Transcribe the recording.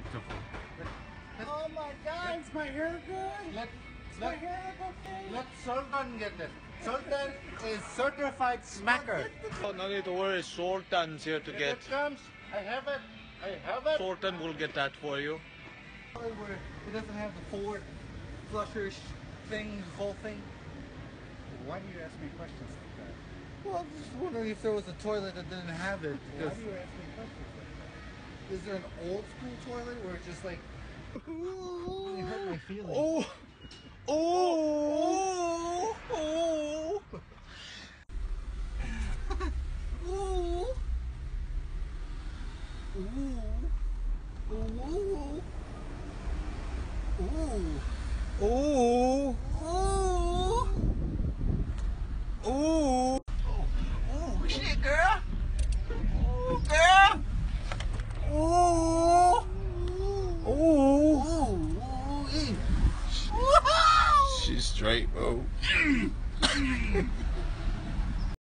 beautiful. Oh my god, is my hair good? Let, Is my let, hair okay? let Sultan get it. Sultan is certified smacker. Oh, no need to worry. Sultan's here to If get. it comes, I have it. I have it. Sultan will get that for you. Where it doesn't have the forward flushers thing, the whole thing. Why do you ask me questions like that? Well, I'm just wondering if there was a toilet that didn't have it. Why do you ask me questions like that? Is there an old school toilet where it's just like You hurt my feelings. Oh, oh, oh, ooh, ooh, ooh, ooh, ooh, ooh, ooh. Oh shit, girl. Oh, girl. Ooh. Ooh. Ooh. She's straight, bro.